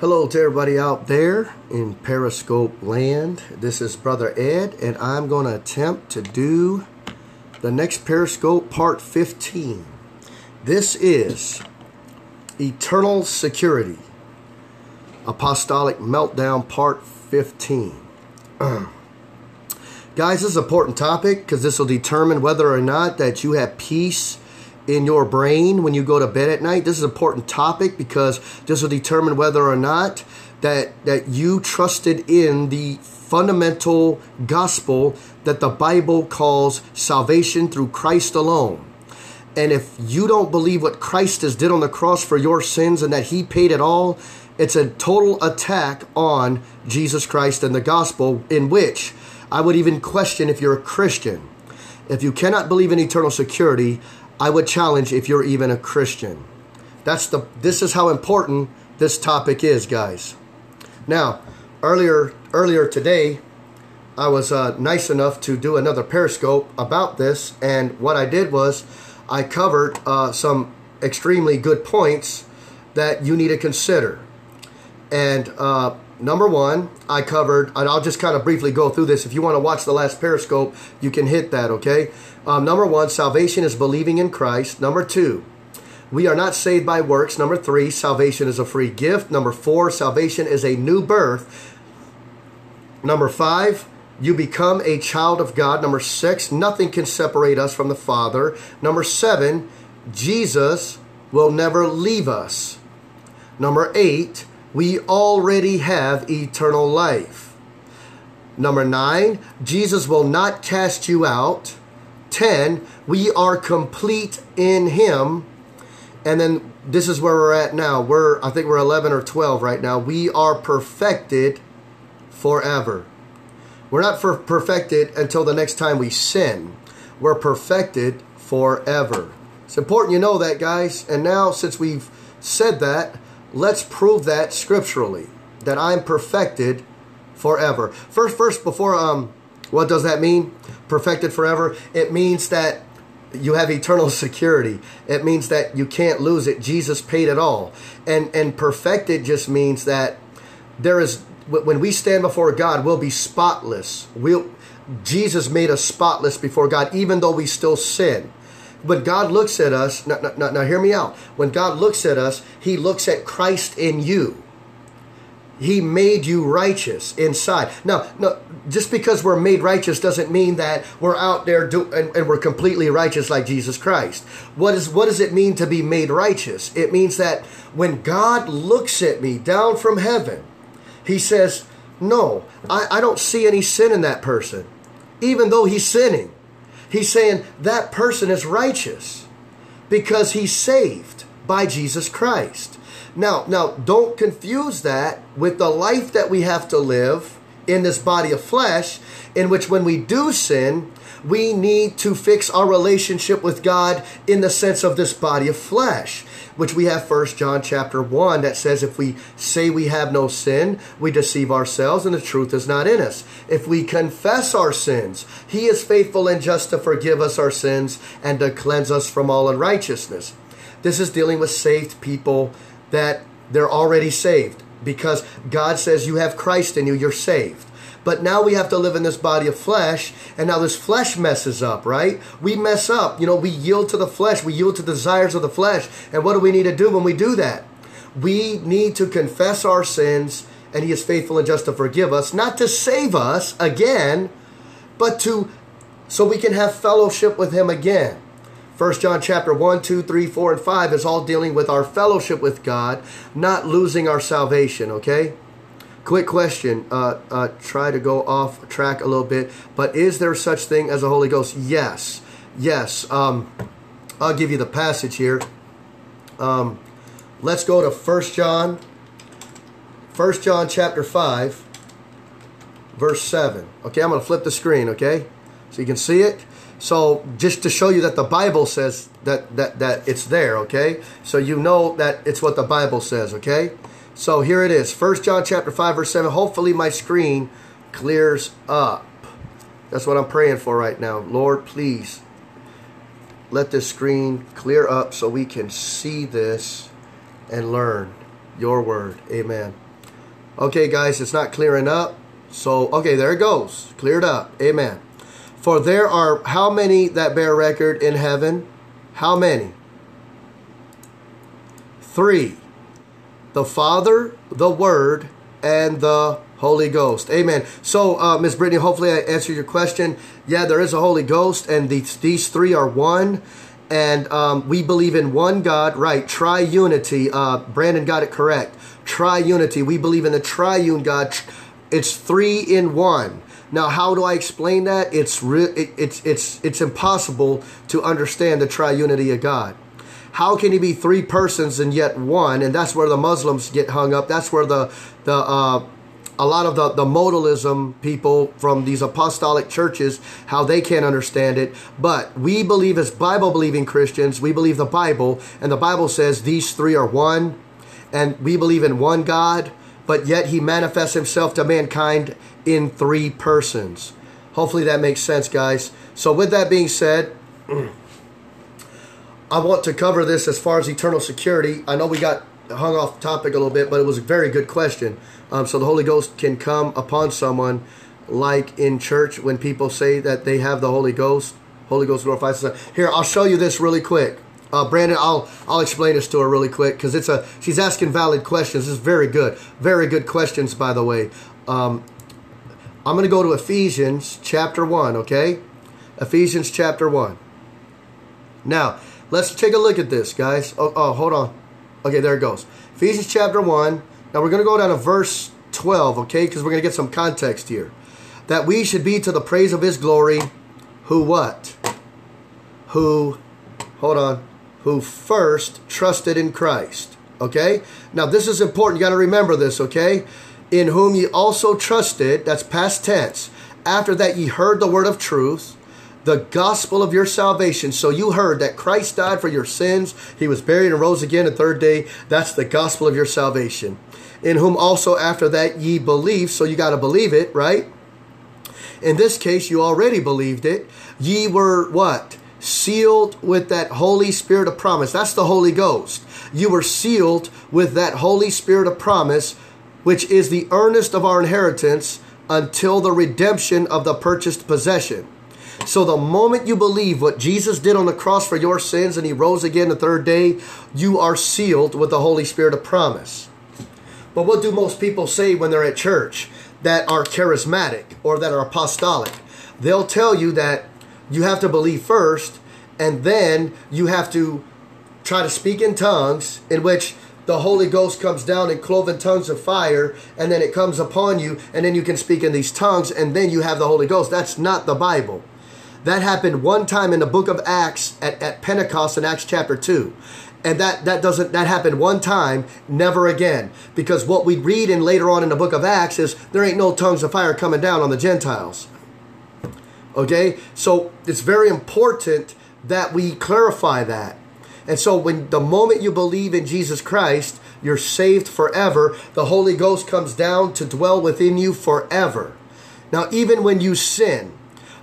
Hello to everybody out there in Periscope land. This is Brother Ed, and I'm going to attempt to do the next Periscope part 15. This is Eternal Security Apostolic Meltdown part 15. Guys, this is an important topic because this will determine whether or not that you have peace in your brain when you go to bed at night. This is an important topic because this will determine whether or not that that you trusted in the fundamental gospel that the Bible calls salvation through Christ alone. And if you don't believe what Christ has did on the cross for your sins and that he paid it all, it's a total attack on Jesus Christ and the gospel in which I would even question if you're a Christian. If you cannot believe in eternal security, I would challenge if you're even a Christian. That's the this is how important this topic is, guys. Now, earlier earlier today, I was uh, nice enough to do another Periscope about this, and what I did was I covered uh, some extremely good points that you need to consider. And uh, number one, I covered, and I'll just kind of briefly go through this. If you want to watch the last Periscope, you can hit that, okay? Um, number one, salvation is believing in Christ. Number two, we are not saved by works. Number three, salvation is a free gift. Number four, salvation is a new birth. Number five, you become a child of God. Number six, nothing can separate us from the Father. Number seven, Jesus will never leave us. Number eight, we already have eternal life. Number nine, Jesus will not cast you out. 10, we are complete in Him. And then this is where we're at now. We're, I think we're 11 or 12 right now. We are perfected forever. We're not for perfected until the next time we sin. We're perfected forever. It's important you know that, guys. And now, since we've said that, let's prove that scripturally that I'm perfected forever. First, first, before um, what does that mean? Perfected forever. It means that you have eternal security. It means that you can't lose it. Jesus paid it all. And and perfected just means that there is when we stand before God, we'll be spotless. We'll Jesus made us spotless before God, even though we still sin. When God looks at us, now, now, now hear me out. When God looks at us, He looks at Christ in you. He made you righteous inside. Now, no, just because we're made righteous doesn't mean that we're out there do, and, and, we're completely righteous like Jesus Christ. What is what does it mean to be made righteous? It means that when God looks at me down from heaven, He says, "No, I, I don't see any sin in that person, even though he's sinning." He's saying that person is righteous because he's saved by Jesus Christ. Now, now don't confuse that with the life that we have to live in this body of flesh in which when we do sin, we need to fix our relationship with God in the sense of this body of flesh which we have first John chapter 1 that says if we say we have no sin, we deceive ourselves and the truth is not in us. If we confess our sins, he is faithful and just to forgive us our sins and to cleanse us from all unrighteousness. This is dealing with saved people that they're already saved because God says you have Christ in you, you're saved. But now we have to live in this body of flesh, and now this flesh messes up, right? We mess up. You know, we yield to the flesh, we yield to desires of the flesh. And what do we need to do when we do that? We need to confess our sins, and He is faithful and just to forgive us, not to save us again, but to so we can have fellowship with Him again. 1 John chapter 1, 2, 3, 4, and 5 is all dealing with our fellowship with God, not losing our salvation, okay? Quick question. Uh, uh, try to go off track a little bit, but is there such thing as a Holy Ghost? Yes, yes. Um, I'll give you the passage here. Um, let's go to First John. First John chapter five, verse seven. Okay, I'm going to flip the screen. Okay, so you can see it. So just to show you that the Bible says that that that it's there. Okay, so you know that it's what the Bible says. Okay. So here it is, 1 John chapter 5, verse 7. Hopefully my screen clears up. That's what I'm praying for right now. Lord, please let this screen clear up so we can see this and learn your word. Amen. Okay, guys, it's not clearing up. So, okay, there it goes. Cleared up. Amen. For there are how many that bear record in heaven? How many? Three. The Father, the Word, and the Holy Ghost. Amen. So, uh, Miss Brittany, hopefully I answered your question. Yeah, there is a Holy Ghost, and these, these three are one. And um, we believe in one God, right? Triunity. Uh, Brandon got it correct. Triunity. We believe in the triune God. It's three in one. Now, how do I explain that? It's re- it, it's it's it's impossible to understand the triunity of God. How can he be three persons and yet one? And that's where the Muslims get hung up. That's where the the uh, a lot of the, the modalism people from these apostolic churches, how they can't understand it. But we believe as Bible believing Christians, we believe the Bible, and the Bible says these three are one, and we believe in one God, but yet he manifests himself to mankind in three persons. Hopefully that makes sense, guys. So, with that being said, I want to cover this as far as eternal security. I know we got hung off topic a little bit, but it was a very good question. Um, so the Holy Ghost can come upon someone, like in church when people say that they have the Holy Ghost. Holy Ghost glorifies the Here, I'll show you this really quick. Uh, Brandon, I'll I'll explain this to her really quick because it's a she's asking valid questions. This is very good, very good questions, by the way. Um, I'm going to go to Ephesians chapter one. Okay, Ephesians chapter one. Now let's take a look at this, guys. Oh, oh hold on. Okay, there it goes. Ephesians chapter 1. Now we're going to go down to verse 12, okay? Because we're going to get some context here. That we should be to the praise of his glory, who what? Who, hold on, who first trusted in Christ, okay? Now this is important. You got to remember this, okay? In whom ye also trusted, that's past tense. After that ye heard the word of truth, the gospel of your salvation. So you heard that Christ died for your sins. He was buried and rose again the third day. That's the gospel of your salvation. In whom also after that ye believe. So you got to believe it, right? In this case, you already believed it. Ye were what? Sealed with that Holy Spirit of promise. That's the Holy Ghost. You were sealed with that Holy Spirit of promise, which is the earnest of our inheritance until the redemption of the purchased possession. So the moment you believe what Jesus did on the cross for your sins and he rose again the third day, you are sealed with the Holy Spirit of promise. But what do most people say when they're at church that are charismatic or that are apostolic? They'll tell you that you have to believe first and then you have to try to speak in tongues in which the Holy Ghost comes down in cloven tongues of fire, and then it comes upon you, and then you can speak in these tongues, and then you have the Holy Ghost. That's not the Bible. That happened one time in the book of Acts at, at Pentecost in Acts chapter 2 and that that doesn't that happened one time never again. Because what we read in later on in the book of acts is there ain't no tongues of fire coming down on the gentiles. Okay? So it's very important that we clarify that. And so when the moment you believe in jesus christ you're saved forever. The holy ghost comes down to dwell within you forever. Now even when you sin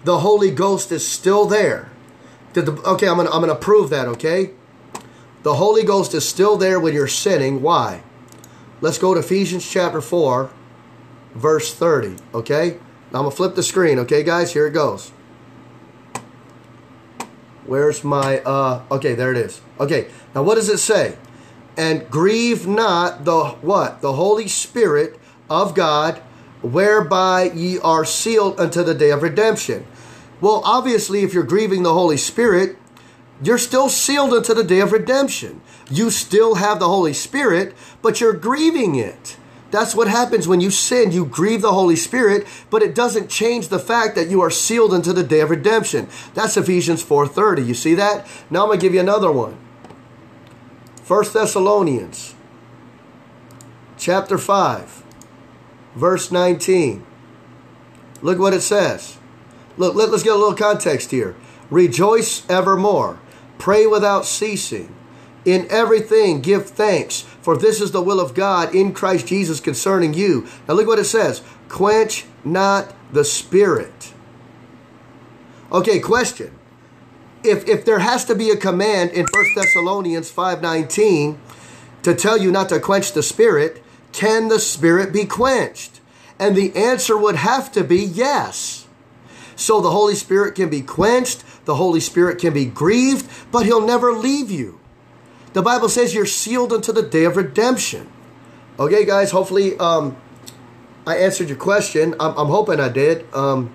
the Holy Ghost is still there. Did the, okay, I'm gonna I'm gonna prove that. Okay, the Holy Ghost is still there when you're sinning. Why? Let's go to Ephesians chapter four, verse thirty. Okay, now I'm gonna flip the screen. Okay, guys, here it goes. Where's my uh? Okay, there it is. Okay, now what does it say? And grieve not the what? The Holy Spirit of God, whereby ye are sealed unto the day of redemption. Well, obviously, if you're grieving the Holy Spirit, you're still sealed unto the day of redemption. You still have the Holy Spirit, but you're grieving it. That's what happens when you sin. You grieve the Holy Spirit, but it doesn't change the fact that you are sealed unto the day of redemption. That's Ephesians 4:30. You see that? Now I'm going to give you another one. 1 Thessalonians chapter 5 verse 19. Look what it says. Look, let, us get a little context here. Rejoice evermore. Pray without ceasing. In everything, give thanks, for this is the will of God in Christ Jesus concerning you. Now, look what it says quench not the spirit. Okay, question. If, if there has to be a command in 1 Thessalonians 5.19 to tell you not to quench the spirit, can the Spirit be quenched? And the answer would have to be yes. So the Holy Spirit can be quenched, the Holy Spirit can be grieved, but He'll never leave you. The Bible says you're sealed unto the day of redemption. Okay, guys, hopefully um, I answered your question. I'm, I'm hoping I did. Um,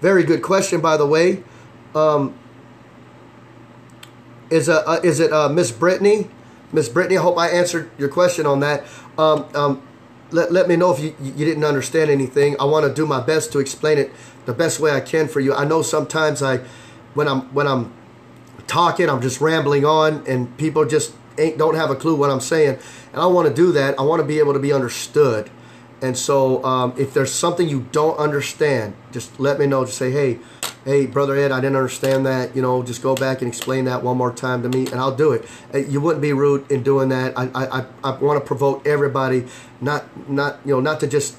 very good question, by the way. Um, is, uh, uh is it uh, Miss Brittany? Miss Brittany, I hope I answered your question on that. Um, um, let, let me know if you, you didn't understand anything. I want to do my best to explain it the best way I can for you. I know sometimes I, when I'm when I'm talking, I'm just rambling on, and people just ain't don't have a clue what I'm saying. And I want to do that. I want to be able to be understood. And so, um, if there's something you don't understand, just let me know. Just say, hey, hey, brother Ed, I didn't understand that. You know, just go back and explain that one more time to me, and I'll do it. You wouldn't be rude in doing that. I, I, I want to provoke everybody, not, not, you know, not to just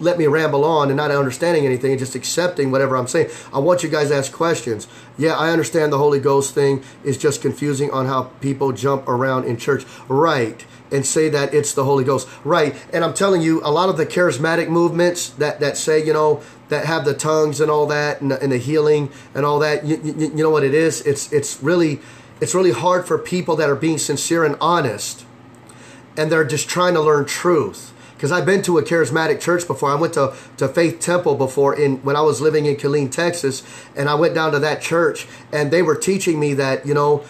let me ramble on and not understanding anything and just accepting whatever I'm saying. I want you guys to ask questions. Yeah, I understand the Holy Ghost thing is just confusing on how people jump around in church. Right. And say that it's the Holy Ghost. Right. And I'm telling you, a lot of the charismatic movements that, that say, you know, that have the tongues and all that and, and the healing and all that, you, you, you know what it is? It's, it's really, it's really hard for people that are being sincere and honest and they're just trying to learn truth because I've been to a charismatic church before. I went to, to Faith Temple before in when I was living in Killeen, Texas, and I went down to that church, and they were teaching me that you know,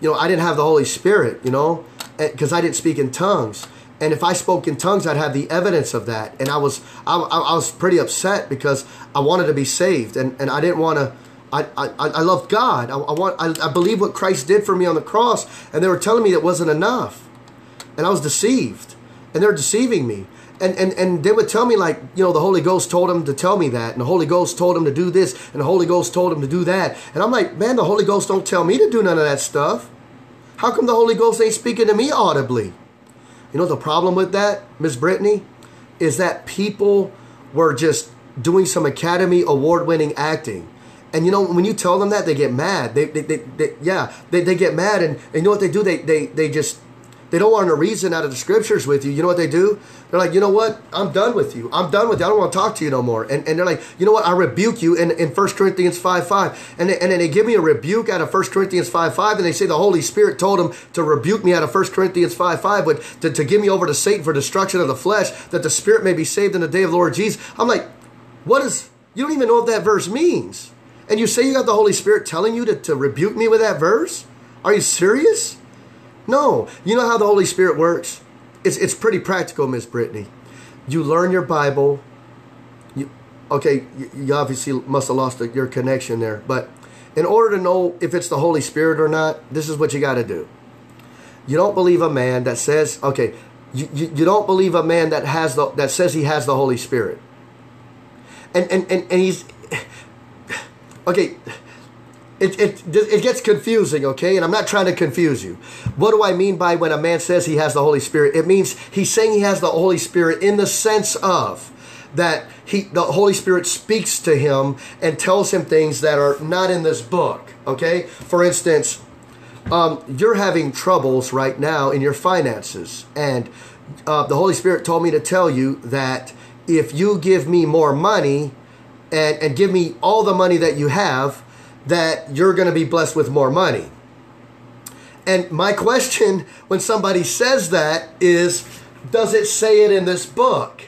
you know, I didn't have the Holy Spirit, you know, because I didn't speak in tongues. And if I spoke in tongues, I'd have the evidence of that. And I was I, I was pretty upset because I wanted to be saved, and, and I didn't want to. I, I, I loved God. I, I want I, I believe what Christ did for me on the cross, and they were telling me it wasn't enough, and I was deceived and they're deceiving me. And, and, and they would tell me like, you know, the Holy Ghost told them to tell me that, and the Holy Ghost told them to do this, and the Holy Ghost told them to do that. And I'm like, man, the Holy Ghost don't tell me to do none of that stuff. How come the Holy Ghost ain't speaking to me audibly? You know the problem with that, Miss Brittany, is that people were just doing some Academy Award winning acting. And you know, when you tell them that, they get mad. They, they, they, they yeah, they, they get mad. And, and you know what they do? They, they, they just they don't want to reason out of the scriptures with you. You know what they do? They're like, you know what? I'm done with you. I'm done with you. I don't want to talk to you no more. And, and they're like, you know what? I rebuke you in, in 1 Corinthians 5 5. And, they, and then they give me a rebuke out of 1 Corinthians 5 5. And they say the Holy Spirit told them to rebuke me out of 1 Corinthians 5 5, but to, to give me over to Satan for destruction of the flesh, that the Spirit may be saved in the day of the Lord Jesus. I'm like, what is, you don't even know what that verse means. And you say you got the Holy Spirit telling you to, to rebuke me with that verse? Are you serious? No. You know how the Holy Spirit works? It's, it's pretty practical, Miss Brittany. You learn your Bible. You, okay, you, obviously must have lost your connection there. But in order to know if it's the Holy Spirit or not, this is what you got to do. You don't believe a man that says, okay, you, you, you don't believe a man that has the that says he has the Holy Spirit. And and, and, and he's okay it, it, it gets confusing, okay? And I'm not trying to confuse you. What do I mean by when a man says he has the Holy Spirit? It means he's saying he has the Holy Spirit in the sense of that he the Holy Spirit speaks to him and tells him things that are not in this book, okay? For instance, um, you're having troubles right now in your finances, and uh, the Holy Spirit told me to tell you that if you give me more money and, and give me all the money that you have, that you're going to be blessed with more money. And my question when somebody says that is, does it say it in this book?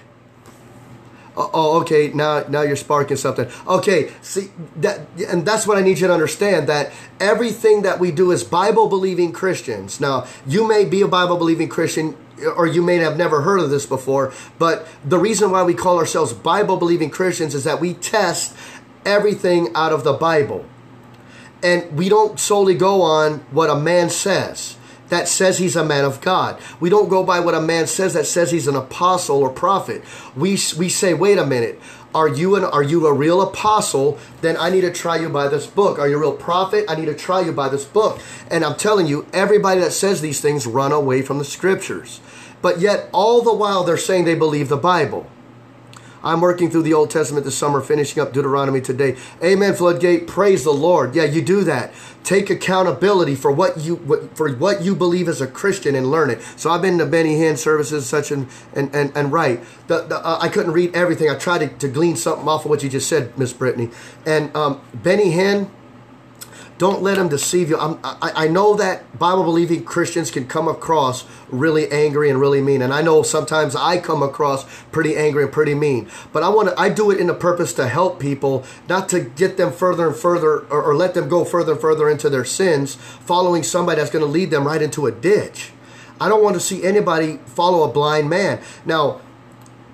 Uh, oh, okay. Now, now you're sparking something. Okay, see that, and that's what I need you to understand. That everything that we do as Bible believing Christians. Now, you may be a Bible believing Christian, or you may have never heard of this before. But the reason why we call ourselves Bible believing Christians is that we test everything out of the Bible. And we don't solely go on what a man says that says he's a man of God. We don't go by what a man says that says he's an apostle or prophet. We, we say, wait a minute. Are you an are you a real apostle? Then I need to try you by this book. Are you a real prophet? I need to try you by this book. And I'm telling you, everybody that says these things run away from the scriptures. But yet all the while they're saying they believe the Bible. I'm working through the Old Testament this summer, finishing up Deuteronomy today. Amen, Floodgate. Praise the Lord. Yeah, you do that. Take accountability for what you what, for what you believe as a Christian and learn it. So I've been to Benny Hinn services, such and and and, and right. The, the, uh, I couldn't read everything. I tried to, to glean something off of what you just said, Miss Brittany. And um, Benny Hinn don't let them deceive you. I, I know that Bible believing Christians can come across really angry and really mean, and I know sometimes I come across pretty angry and pretty mean. But I want to. I do it in the purpose to help people, not to get them further and further, or, or let them go further and further into their sins, following somebody that's going to lead them right into a ditch. I don't want to see anybody follow a blind man. Now,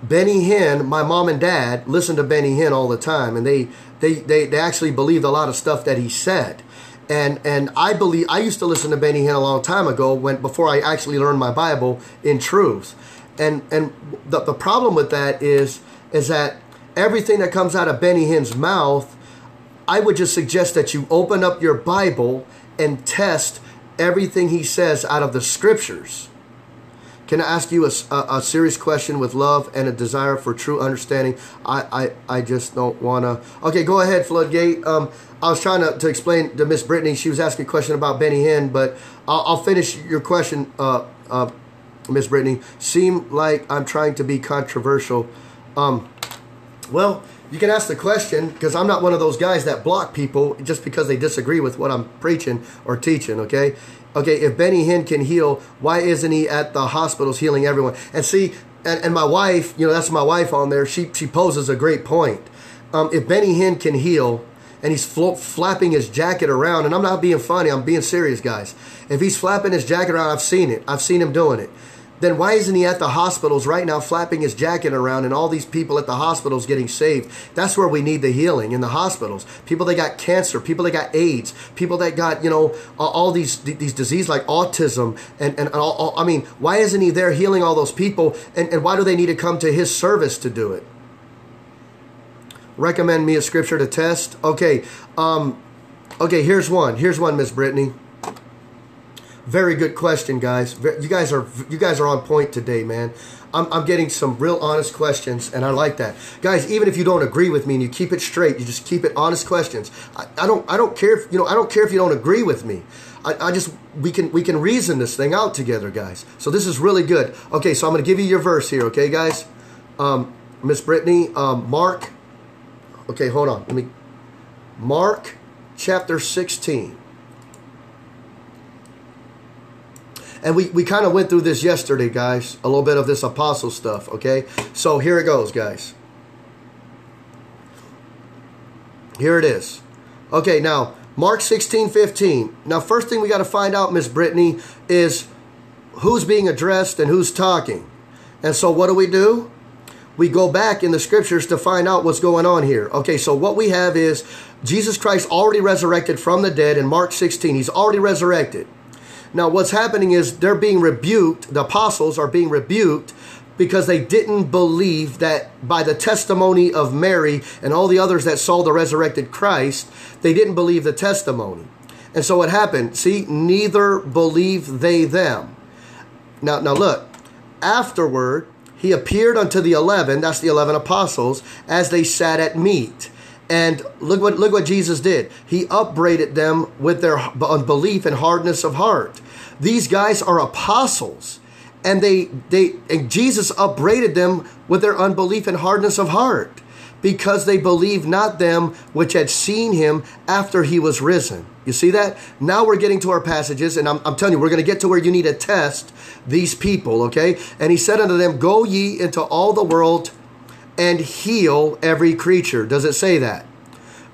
Benny Hinn, my mom and dad listen to Benny Hinn all the time, and they they they, they actually believed a lot of stuff that he said and and I believe I used to listen to Benny Hinn a long time ago when before I actually learned my Bible in truth, and and the, the problem with that is is that everything that comes out of Benny Hinn's mouth, I would just suggest that you open up your Bible and test everything he says out of the scriptures. Can I ask you a, a, a, serious question with love and a desire for true understanding? I, I, I just don't want to. Okay, go ahead, Floodgate. Um, I was trying to, to explain to Miss Brittany. She was asking a question about Benny Hinn, but I'll, I'll finish your question, uh, uh, Miss Brittany. Seem like I'm trying to be controversial. Um, well, you can ask the question because I'm not one of those guys that block people just because they disagree with what I'm preaching or teaching. Okay, okay. If Benny Hinn can heal, why isn't he at the hospitals healing everyone? And see, and, and my wife, you know, that's my wife on there. She she poses a great point. Um, if Benny Hinn can heal, and he's flo- flapping his jacket around. And I'm not being funny, I'm being serious, guys. If he's flapping his jacket around, I've seen it. I've seen him doing it. Then why isn't he at the hospitals right now flapping his jacket around and all these people at the hospitals getting saved? That's where we need the healing in the hospitals. People that got cancer, people that got AIDS, people that got, you know, all these these diseases like autism and, and all, all, I mean, why isn't he there healing all those people? And, and why do they need to come to his service to do it? recommend me a scripture to test? Okay, um, okay. Here's one. Here's one, Miss Brittany. Very good question, guys. You guys are you guys are on point today, man. I'm, I'm getting some real honest questions, and I like that, guys. Even if you don't agree with me and you keep it straight, you just keep it honest questions. I, I don't I don't care if you know I don't care if you don't agree with me. I, I just we can we can reason this thing out together, guys. So this is really good. Okay, so I'm to give you your verse here, okay, guys. Um, Miss Brittany, um, Mark Okay, hold on. Let me. Mark chapter 16. And we, we kind of went through this yesterday, guys. A little bit of this apostle stuff, okay? So here it goes, guys. Here it is. Okay, now, Mark 16, 15. Now, first thing we got to find out, Miss Brittany, is who's being addressed and who's talking. And so what do we do? we go back in the scriptures to find out what's going on here. Okay, so what we have is Jesus Christ already resurrected from the dead in Mark 16. He's already resurrected. Now, what's happening is they're being rebuked, the apostles are being rebuked because they didn't believe that by the testimony of Mary and all the others that saw the resurrected Christ, they didn't believe the testimony. And so what happened? See, neither believe they them. Now, now look, afterward, he appeared unto the eleven, that's the eleven apostles, as they sat at meat. And look what look what Jesus did. He upbraided them with their unbelief and hardness of heart. These guys are apostles, and they they and Jesus upbraided them with their unbelief and hardness of heart because they believed not them which had seen him after he was risen. You see that? Now we're getting to our passages, and I'm, I'm telling you, we're going to get to where you need to test these people, okay? And he said unto them, Go ye into all the world and heal every creature. Does it say that?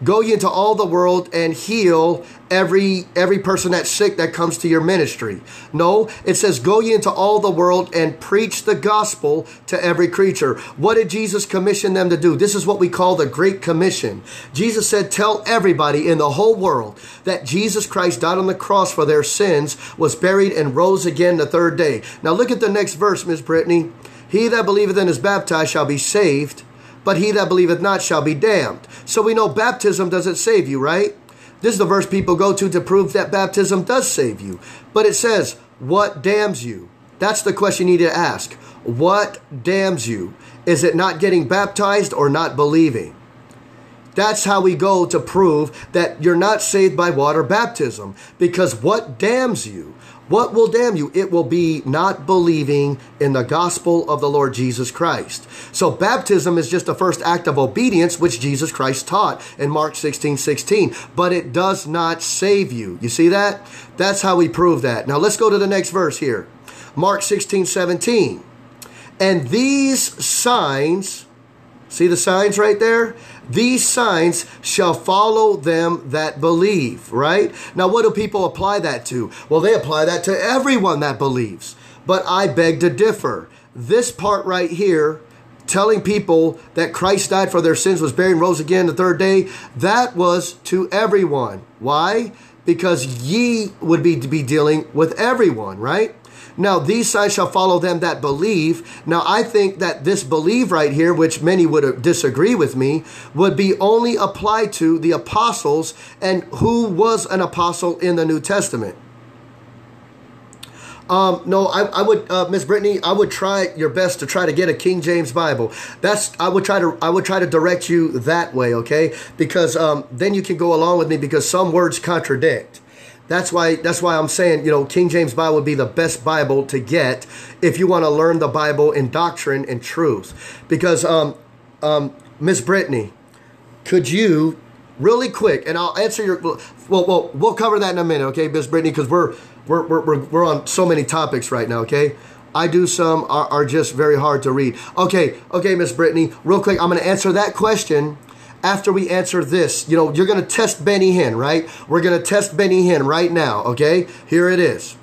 Go ye into all the world and heal every every person that's sick that comes to your ministry. No, it says go ye into all the world and preach the gospel to every creature. What did Jesus commission them to do? This is what we call the Great Commission. Jesus said, Tell everybody in the whole world that Jesus Christ died on the cross for their sins, was buried, and rose again the third day. Now look at the next verse, Miss Brittany. He that believeth and is baptized shall be saved but he that believeth not shall be damned. So we know baptism doesn't save you, right? This is the verse people go to to prove that baptism does save you. But it says, What damns you? That's the question you need to ask. What damns you? Is it not getting baptized or not believing? That's how we go to prove that you're not saved by water baptism. Because what damns you? What will damn you? It will be not believing in the gospel of the Lord Jesus Christ. So baptism is just the first act of obedience, which Jesus Christ taught in Mark 16, 16. But it does not save you. You see that? That's how we prove that. Now let's go to the next verse here. Mark 16, 17. And these signs, see the signs right there? These signs shall follow them that believe, right? Now, what do people apply that to? Well, they apply that to everyone that believes. But I beg to differ. This part right here, telling people that Christ died for their sins, was buried, and rose again the third day, that was to everyone. Why? Because ye would be be dealing with everyone, right? Now, these signs shall follow them that believe. Now, I think that this believe right here, which many would disagree with me, would be only applied to the apostles and who was an apostle in the New Testament. Um, no, I, I would, uh, Miss Brittany, I would try your best to try to get a King James Bible. That's I would try to I would try to direct you that way, okay? Because um, then you can go along with me because some words contradict. That's why that's why I'm saying, you know, King James Bible would be the best Bible to get if you want to learn the Bible in doctrine and truth. Because um um Miss Brittany, could you really quick and I'll answer your well well we'll cover that in a minute, okay, Miss Brittany, because we're we're, we're we're on so many topics right now, okay? I do some are, are just very hard to read. Okay, okay, Miss Brittany, real quick, I'm gonna answer that question after we answer this. You know, you're going to test Benny Hinn, right? We're going to test Benny Hinn right now, okay? Here it is.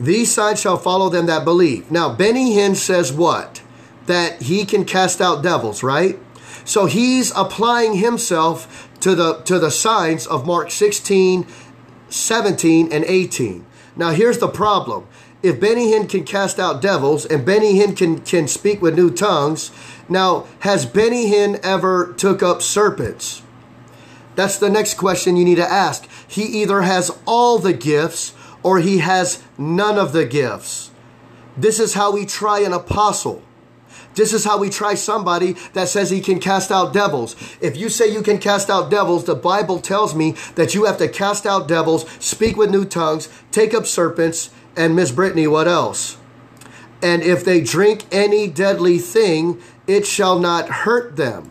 These signs shall follow them that believe. Now, Benny Hinn says what? That he can cast out devils, right? So he's applying himself to the to the signs of Mark 16, 17, and 18. Now here's the problem. If Benny Hinn can cast out devils and Benny Hinn can, can speak with new tongues, now, has Benny Hinn ever took up serpents? That's the next question you need to ask. He either has all the gifts or he has none of the gifts. This is how we try an apostle. This is how we try somebody that says he can cast out devils. If you say you can cast out devils, the Bible tells me that you have to cast out devils, speak with new tongues, take up serpents, and Miss Brittany, what else? And if they drink any deadly thing, it shall not hurt them.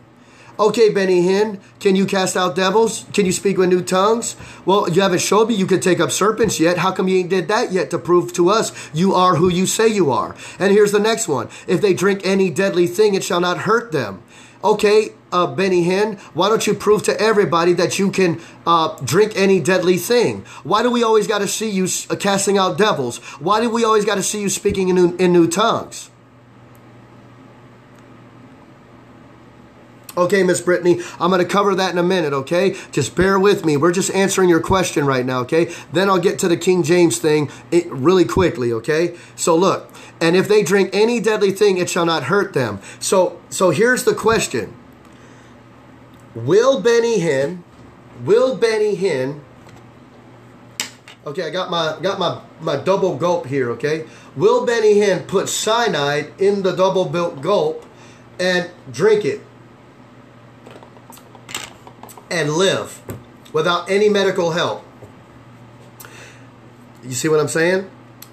Okay, Benny Hinn, can you cast out devils? Can you speak with new tongues? Well, you haven't showed me you can take up serpents yet. How come you ain't did that yet to prove to us you are who you say you are? And here's the next one. If they drink any deadly thing, it shall not hurt them. Okay, uh, Benny Hinn, why don't you prove to everybody that you can uh, drink any deadly thing? Why do we always got to see you uh, casting out devils? Why do we always got to see you speaking in new, in new tongues? Okay, Miss Brittany, I'm going to cover that in a minute, okay? Just bear with me. We're just answering your question right now, okay? Then I'll get to the King James thing really quickly, okay? So look, and if they drink any deadly thing, it shall not hurt them. So, so here's the question. Will Benny Hinn, will Benny Hinn, okay, I got my, got my, my double gulp here, okay? Will Benny Hinn put cyanide in the double built gulp and drink it? and live without any medical help. You see what I'm saying?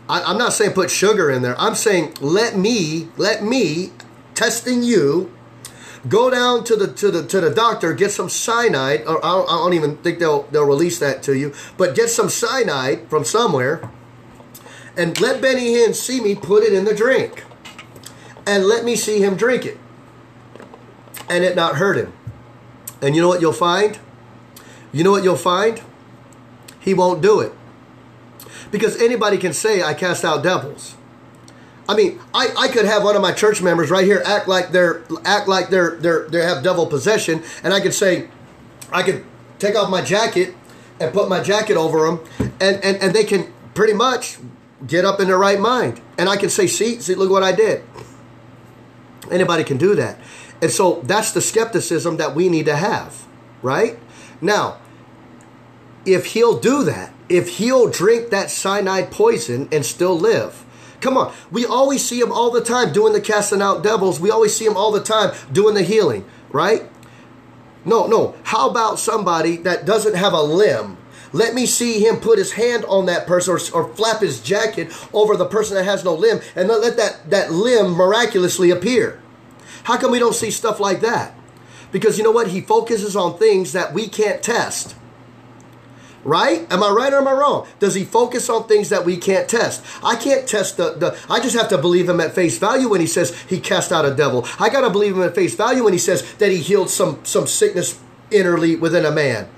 I, am not saying put sugar in there. I'm saying let me, let me, testing you, go down to the to the to the doctor, get some cyanide. Or I don't, I don't even think they'll they'll release that to you, but get some cyanide from somewhere, and let Benny Hinn see me put it in the drink, and let me see him drink it, and it not hurt him. And you know what you'll find? You know what you'll find? He won't do it. Because anybody can say, I cast out devils. I mean, I, I could have one of my church members right here act like they're act like they're they're they have devil possession, and I could say, I could take off my jacket and put my jacket over them, and, and, and they can pretty much get up in their right mind. And I can say, see, see, look what I did. Anybody can do that. And so that's the skepticism that we need to have, right? Now, if he'll do that, if he'll drink that cyanide poison and still live, Come on. We always see him all the time doing the casting out devils. We always see him all the time doing the healing, right? No, no. How about somebody that doesn't have a limb? Let me see him put his hand on that person or, or flap his jacket over the person that has no limb and let, let that, that limb miraculously appear. How come we don't see stuff like that? Because you know what? He focuses on things that we can't test. Right? Am I right or am I wrong? Does he focus on things that we can't test? I can't test the, the I just have to believe him at face value when he says he cast out a devil. I gotta believe him at face value when he says that he healed some some sickness innerly within a man.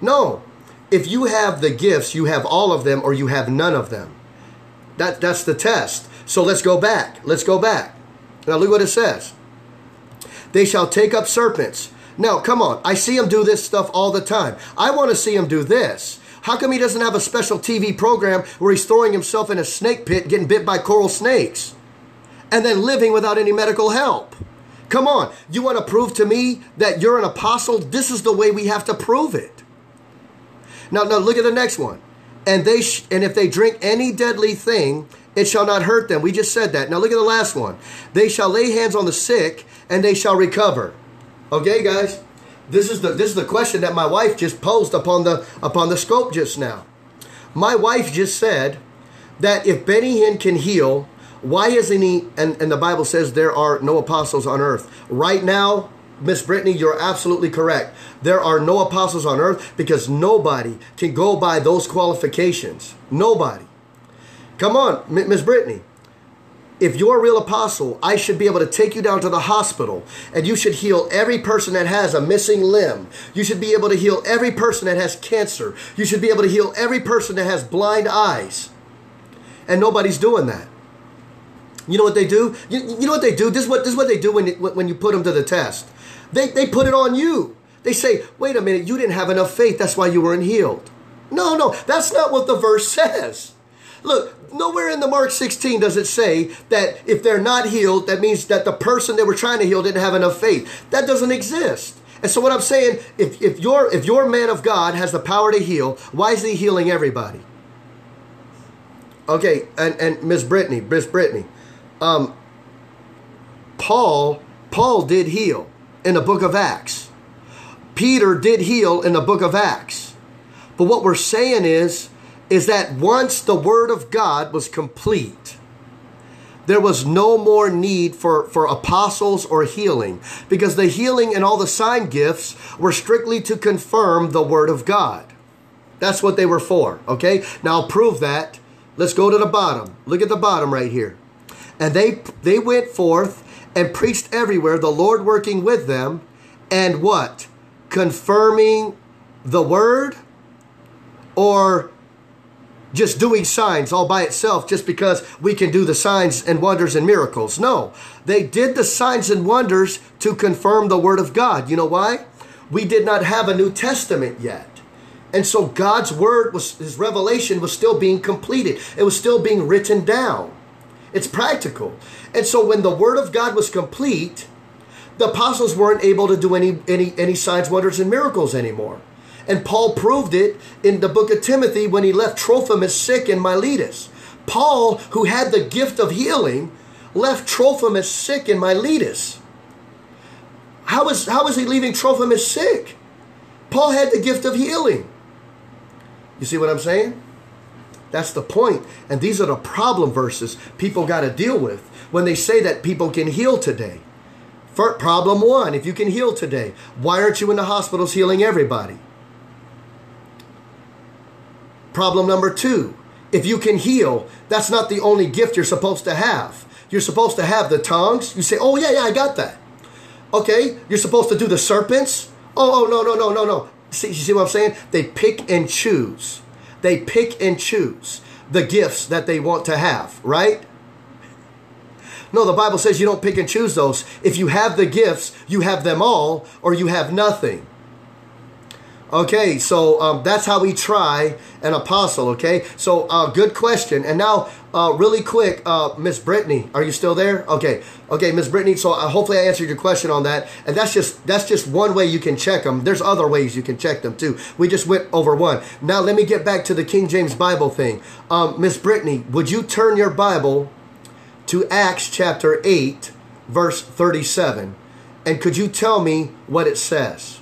No. If you have the gifts, you have all of them or you have none of them. That that's the test. So let's go back. Let's go back. Now look what it says. They shall take up serpents. Now, come on. I see him do this stuff all the time. I want to see him do this. How come he doesn't have a special TV program where he's throwing himself in a snake pit, getting bit by coral snakes, and then living without any medical help? Come on. You want to prove to me that you're an apostle? This is the way we have to prove it. Now, now look at the next one. And they sh- and if they drink any deadly thing, it shall not hurt them. We just said that. Now look at the last one. They shall lay hands on the sick and they shall recover. Okay, guys? This is the this is the question that my wife just posed upon the upon the scope just now. My wife just said that if Benny Hinn can heal, why isn't he and, and the Bible says there are no apostles on earth. Right now, Miss Brittany, you're absolutely correct. There are no apostles on earth because nobody can go by those qualifications. Nobody. Come on, Miss Brittany if you're a real apostle, I should be able to take you down to the hospital and you should heal every person that has a missing limb. You should be able to heal every person that has cancer. You should be able to heal every person that has blind eyes. And nobody's doing that. You know what they do? You, you know what they do? This is what, this is what they do when you, when you put them to the test. They, they put it on you. They say, wait a minute, you didn't have enough faith. That's why you weren't healed. No, no, that's not what the verse says. Look, nowhere in the Mark 16 does it say that if they're not healed, that means that the person they were trying to heal didn't have enough faith. That doesn't exist. And so what I'm saying, if, if your if your man of God has the power to heal, why is he healing everybody? Okay, and, and Miss Brittany, Miss Brittany, um, Paul, Paul did heal in the book of Acts. Peter did heal in the book of Acts. But what we're saying is is that once the Word of God was complete, there was no more need for, for apostles or healing because the healing and all the sign gifts were strictly to confirm the Word of God. That's what they were for, okay? Now I'll prove that. Let's go to the bottom. Look at the bottom right here. And they they went forth and preached everywhere, the Lord working with them, and what? Confirming the word or just doing signs all by itself just because we can do the signs and wonders and miracles. No, they did the signs and wonders to confirm the word of God. You know why? We did not have a New Testament yet. And so God's word was, his revelation was still being completed. It was still being written down. It's practical. And so when the word of God was complete, the apostles weren't able to do any, any, any signs, wonders, and miracles anymore. And Paul proved it in the book of Timothy when he left Trophimus sick in Miletus. Paul, who had the gift of healing, left Trophimus sick in Miletus. How is he leaving Trophimus sick? Paul had the gift of healing. You see what I'm saying? That's the point. And these are the problem verses people got to deal with when they say that people can heal today. For problem one, if you can heal today, why aren't you in the hospitals healing everybody? Problem number two, if you can heal, that's not the only gift you're supposed to have. You're supposed to have the tongues. You say, oh, yeah, yeah, I got that. Okay, you're supposed to do the serpents. Oh, oh, no, no, no, no, no. See, you see what I'm saying? They pick and choose. They pick and choose the gifts that they want to have, right? No, the Bible says you don't pick and choose those. If you have the gifts, you have them all, or you have nothing. Okay, so um, that's how we try an apostle. Okay, so uh, good question. And now, uh, really quick, uh, Miss Brittany, are you still there? Okay, okay, Miss Brittany. So uh, hopefully I answered your question on that. And that's just that's just one way you can check them. There's other ways you can check them too. We just went over one. Now let me get back to the King James Bible thing. Um, Miss Brittany, would you turn your Bible to Acts chapter 8, verse 37. And could you tell me what it says?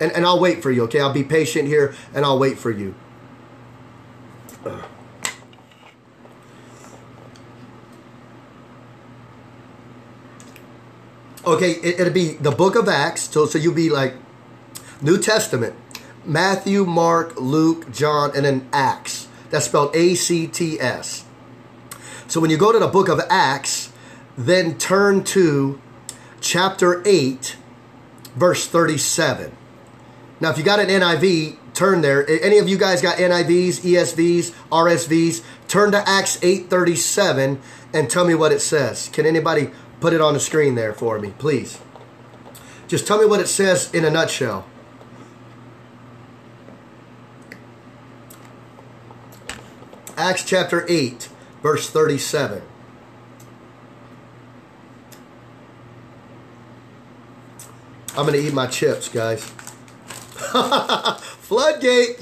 And, and I'll wait for you, okay? I'll be patient here and I'll wait for you. Uh. Okay, it, will be the book of Acts. So, so you'll be like New Testament, Matthew, Mark, Luke, John, and then Acts. That's spelled A C T S. So when you go to the book of Acts, then turn to chapter 8, verse 37. Now, if you got an NIV, turn there. Any of you guys got NIVs, ESVs, RSVs? Turn to Acts 8:37 and tell me what it says. Can anybody put it on the screen there for me, please? Just tell me what it says in a nutshell. Acts chapter 8, verse 37. I'm going to eat my chips, guys. Floodgate.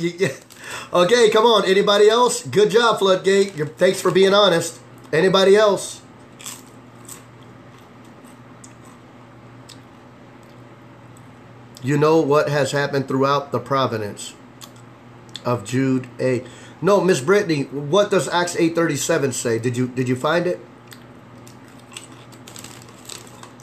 okay, come on. Anybody else? Good job, Floodgate. thanks for being honest. Anybody else? You know what has happened throughout the providence of Jude A. No, Miss Brittany, what does Acts 8:37 say? Did you did you find it?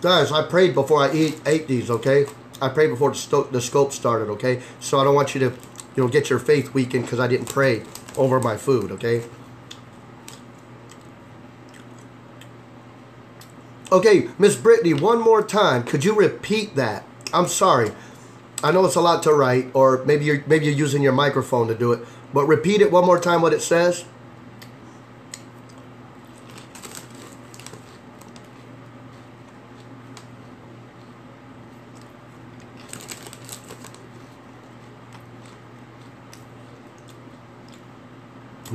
Guys, I prayed before I eat, ate these, okay? I prayed before the, sto- the scope started, okay? So I don't want you to, you know, get your faith weakened because I didn't pray over my food, okay? Okay, Miss Brittany, one more time. Could you repeat that? I'm sorry. I know it's a lot to write, or maybe you're maybe you're using your microphone to do it. But repeat it one more time. What it says.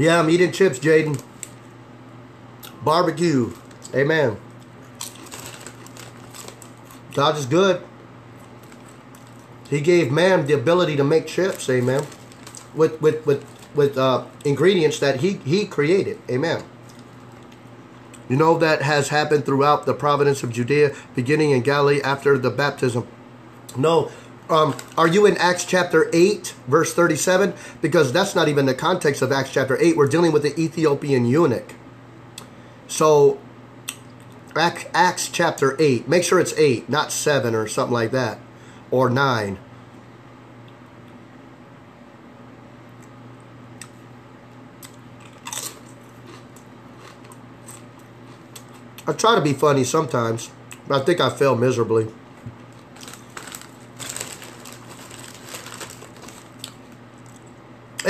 Yeah, I'm eating chips, Jaden. Barbecue. Amen. God is good. He gave man the ability to make chips, amen, with with with with uh, ingredients that he he created, amen. You know that has happened throughout the province of Judea, beginning in Galilee after the baptism. No, um, are you in Acts chapter 8, verse 37? Because that's not even the context of Acts chapter 8. We're dealing with the Ethiopian eunuch. So, Acts chapter 8. Make sure it's 8, not 7 or something like that or 9. I try to be funny sometimes, but I think I fail miserably.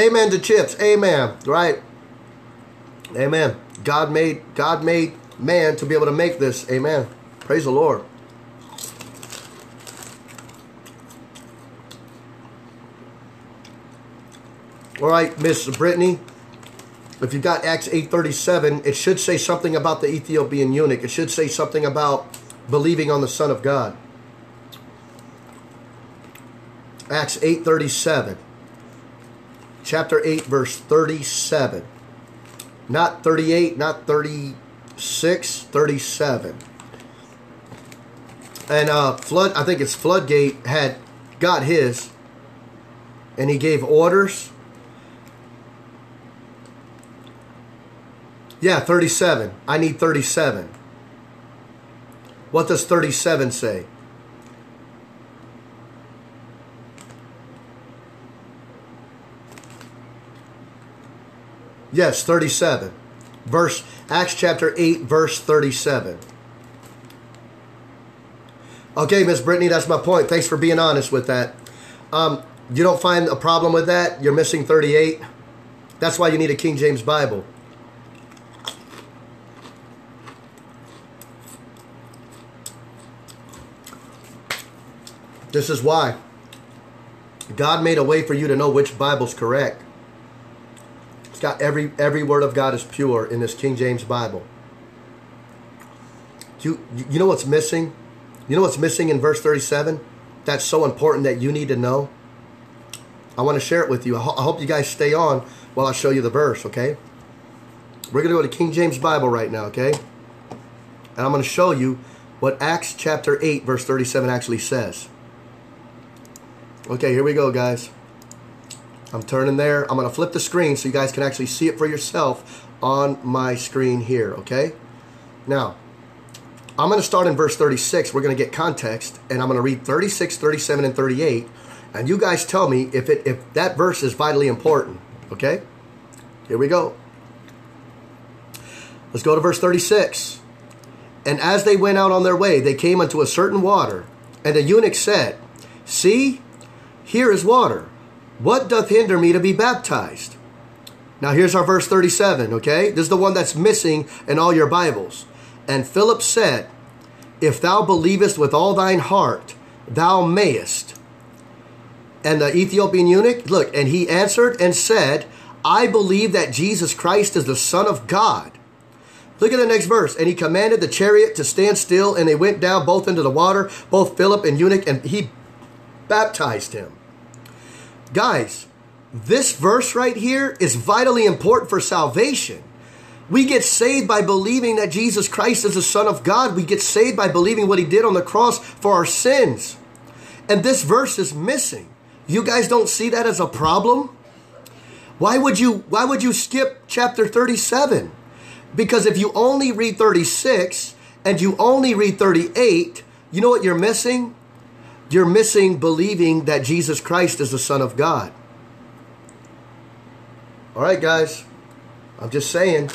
Amen to chips. Amen. Right. Amen. God made God made man to be able to make this. Amen. Praise the Lord. All right, Miss Brittany. If you got Acts 8:37, it should say something about the Ethiopian eunuch. It should say something about believing on the Son of God. Acts 8:37. Chapter 8 verse 37. Not 38, not 36, 37. And uh Flood, I think it's Floodgate had got his and he gave orders Yeah, 37. I need 37. What does 37 say? Yes, 37. Verse Acts chapter 8 verse 37. Okay, Miss Brittany, that's my point. Thanks for being honest with that. Um, you don't find a problem with that? You're missing 38? That's why you need a King James Bible. This is why. God made a way for you to know which Bible's correct. Got every every word of God is pure in this King James Bible. You you know what's missing? You know what's missing in verse 37? That's so important that you need to know. I want to share it with you. I, ho- I hope you guys stay on while I show you the verse, okay? We're going to go to King James Bible right now, okay? And I'm going to show you what Acts chapter 8, verse 37 actually says. Okay, here we go, guys. I'm turning there. I'm going to flip the screen so you guys can actually see it for yourself on my screen here, okay? Now, I'm going to start in verse 36. We're going to get context, and I'm going to read 36, 37, and 38. And you guys tell me if, it, if that verse is vitally important, okay? Here we go. Let's go to verse 36. And as they went out on their way, they came unto a certain water. And the eunuch said, See, here is water. What doth hinder me to be baptized? Now here's our verse 37, okay? This is the one that's missing in all your Bibles. And Philip said, If thou believest with all thine heart, thou mayest. And the Ethiopian eunuch, look, and he answered and said, I believe that Jesus Christ is the Son of God. Look at the next verse. And he commanded the chariot to stand still, and they went down both into the water, both Philip and eunuch, and he baptized him. Guys, this verse right here is vitally important for salvation. We get saved by believing that Jesus Christ is the Son of God. We get saved by believing what He did on the cross for our sins. And this verse is missing. You guys don't see that as a problem? Why would you why would you skip chapter 37? Because if you only read 36 and you only read 38, you know what you're missing? You're missing believing that Jesus Christ is the Son of God. All right, guys. I'm just saying,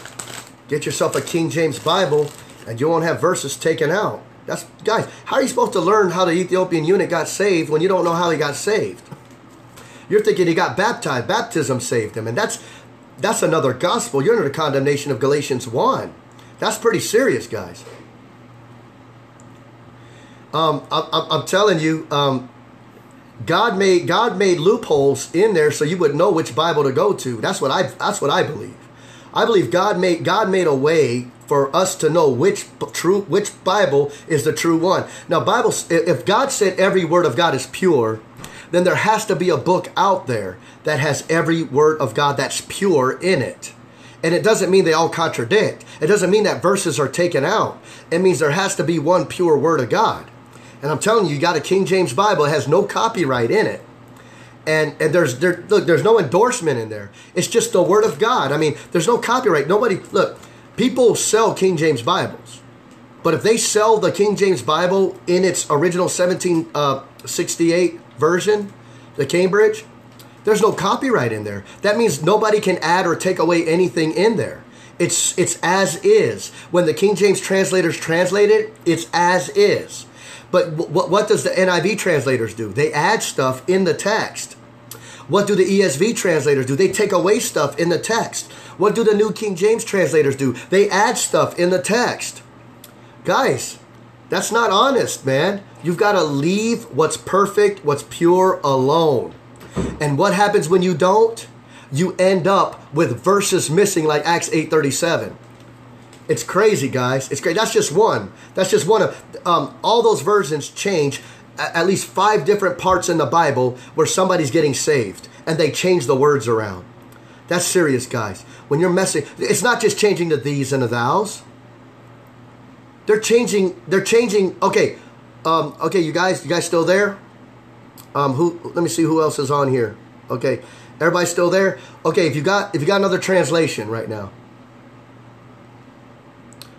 get yourself a King James Bible and you won't have verses taken out. That's guys, how are you supposed to learn how the Ethiopian eunuch got saved when you don't know how he got saved? You're thinking he got baptized, baptism saved him, and that's that's another gospel. You're under the condemnation of Galatians 1. That's pretty serious, guys. Um, I, am telling you, um, God made God made loopholes in there so you would know which Bible to go to. That's what I that's what I believe. I believe God made God made a way for us to know which true which Bible is the true one. Now, Bible if God said every word of God is pure, then there has to be a book out there that has every word of God that's pure in it. And it doesn't mean they all contradict. It doesn't mean that verses are taken out. It means there has to be one pure word of God. And I'm telling you, you got a King James Bible, it has no copyright in it. And, and there's there look there's no endorsement in there. It's just the word of God. I mean, there's no copyright. Nobody look, people sell King James Bibles. But if they sell the King James Bible in its original 1768 uh, version, the Cambridge, there's no copyright in there. That means nobody can add or take away anything in there. It's it's as is. When the King James translators translate it, it's as is. But what, what does the NIV translators do? They add stuff in the text. What do the ESV translators do? They take away stuff in the text. What do the New King James translators do? They add stuff in the text. Guys, that's not honest, man. You've got to leave what's perfect, what's pure alone. And what happens when you don't? You end up with verses missing like Acts 8:37. It's crazy, guys. It's great. That's just one. That's just one of um, all those versions change at least five different parts in the Bible where somebody's getting saved and they change the words around. That's serious, guys. When you're messing, it's not just changing the these and the thous. They're changing. They're changing. Okay, um, okay, you guys, you guys still there? Um, who? Let me see who else is on here. Okay, everybody still there? Okay, if you got if you got another translation right now.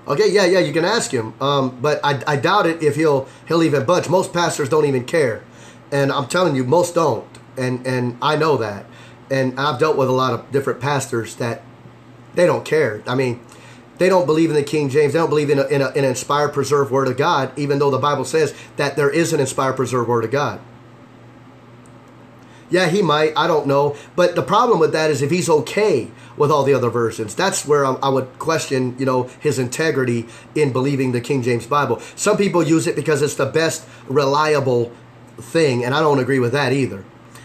Okay, yeah, yeah, you can ask him. Um, but I, I doubt it if he'll he'll even budge. Most pastors don't even care, and I'm telling you, most don't, and and I know that, and I've dealt with a lot of different pastors that they don't care. I mean, they don't believe in the King James. They don't believe in, a, in, a, in an inspired, preserved Word of God, even though the Bible says that there is an inspired, preserved Word of God. Yeah, he might. I don't know. But the problem with that is if he's okay with all the other versions, that's where I would question, you know, his integrity in believing the King James Bible. Some people use it because it's the best reliable thing, and I don't agree with that either.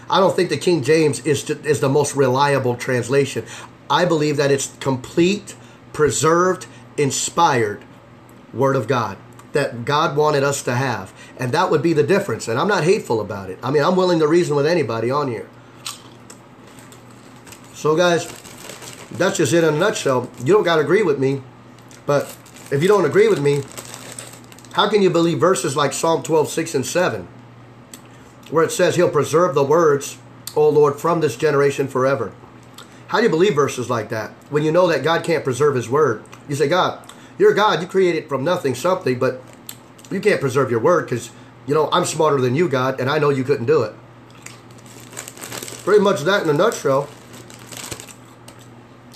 I don't think the King James is is the most reliable translation. I believe that it's complete, preserved, inspired Word of God that God wanted us to have. And that would be the difference. And I'm not hateful about it. I mean, I'm willing to reason with anybody on here. So, guys, that's just it in a nutshell. You don't got to agree with me. But if you don't agree with me, How can you believe verses like Psalm 12, 6 and 7, where it says, He'll preserve the words, O Lord, from this generation forever? How do you believe verses like that when you know that God can't preserve His word? You say, God, you're God, you created from nothing something, but you can't preserve your word because, you know, I'm smarter than you, God, and I know you couldn't do it. Pretty much that in a nutshell.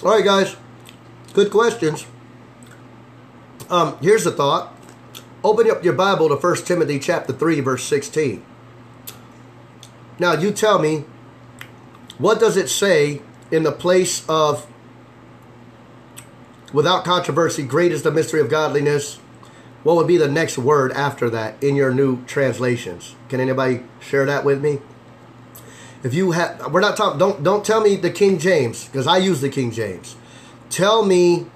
All right, guys. Good questions. Um, here's a thought. Open up your Bible to 1 Timothy chapter 3, verse 16. Now, you tell me, what does it say in the place of, without controversy, great is the mystery of godliness? What would be the next word after that in your new translations? Can anybody share that with me? If you have, we're not talking. Don't don't tell me the King James because I use the King James. Tell me,